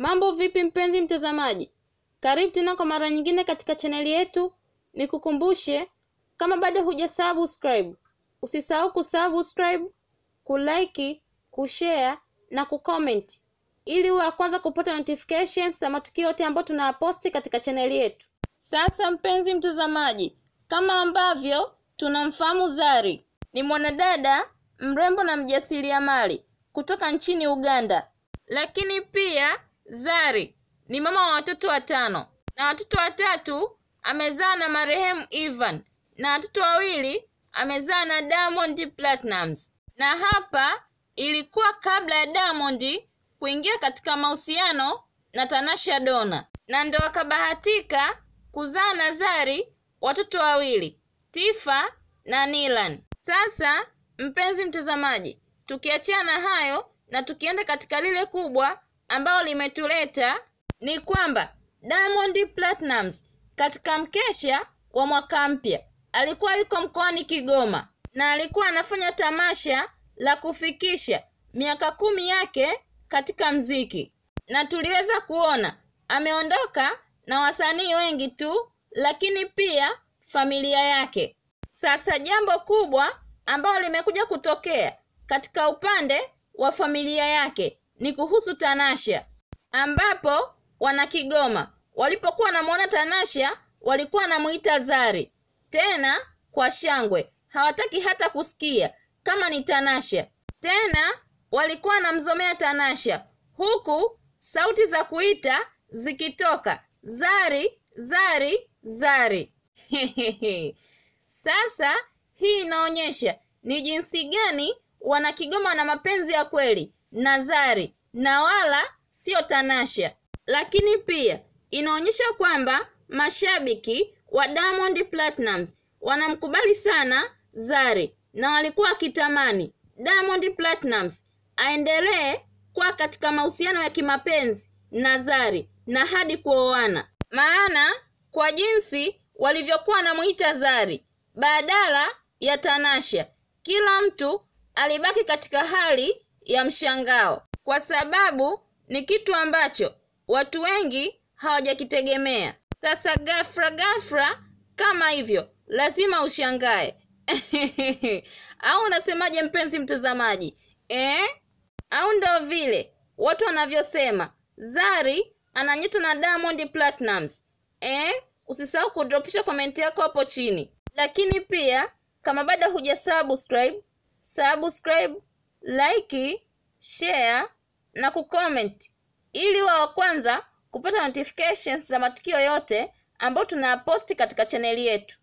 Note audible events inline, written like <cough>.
Mambo vipi mpenzi mtazamaji? Karibu tena kwa mara nyingine katika chaneli yetu. Nikukumbushe kama bado hujasubscribe, usisahau kusubscribe, kulike, kushare na kucomment ili uwe wa kwanza kupata notifications za matukio yote ambayo tunayaposti katika chaneli yetu. Sasa mpenzi mtazamaji, kama ambavyo tunamfahamu Zari ni mwanadada mrembo na mjasiriamali kutoka nchini Uganda, lakini pia Zari ni mama wa watoto watano na watoto watatu amezaa na marehemu Ivan na watoto wawili amezaa na Diamond Platnumz. Na hapa ilikuwa kabla ya Diamond kuingia katika mahusiano na Tanasha Dona, na ndo akabahatika kuzaa na Zari watoto wawili Tifa na Nilan. Sasa mpenzi mtazamaji, tukiachana hayo na tukienda katika lile kubwa ambalo limetuleta ni kwamba Diamond Platnumz katika mkesha wa mwaka mpya alikuwa yuko mkoani Kigoma na alikuwa anafanya tamasha la kufikisha miaka kumi yake katika mziki, na tuliweza kuona ameondoka na wasanii wengi tu, lakini pia familia yake. Sasa jambo kubwa ambalo limekuja kutokea katika upande wa familia yake ni kuhusu Tanasha, ambapo wanakigoma walipokuwa wanamwona Tanasha walikuwa wanamuita Zari, tena kwa shangwe, hawataki hata kusikia kama ni Tanasha. Tena walikuwa wanamzomea Tanasha, huku sauti za kuita zikitoka Zari, Zari, Zari. <laughs> Sasa hii inaonyesha ni jinsi gani wanakigoma wana mapenzi ya kweli na Zari na wala sio Tanasha, lakini pia inaonyesha kwamba mashabiki wa Diamond Platnumz wanamkubali sana Zari na walikuwa wakitamani Diamond Platnumz aendelee kuwa katika mahusiano ya kimapenzi na Zari na hadi kuoana, maana kwa jinsi walivyokuwa wanamuita Zari badala ya Tanasha, kila mtu alibaki katika hali ya mshangao, kwa sababu ni kitu ambacho watu wengi hawajakitegemea. Sasa ghafla ghafla kama hivyo, lazima ushangae <laughs> au unasemaje, mpenzi mtazamaji eh? Au ndo vile watu wanavyosema Zari ananyeta na Diamond Platnumz eh? Usisahau kudropisha komenti yako hapo chini, lakini pia kama bado hujasubscribe subscribe, subscribe, like, share na kucomment ili wa kwanza kupata notifications za matukio yote ambayo tunayaposti katika chaneli yetu.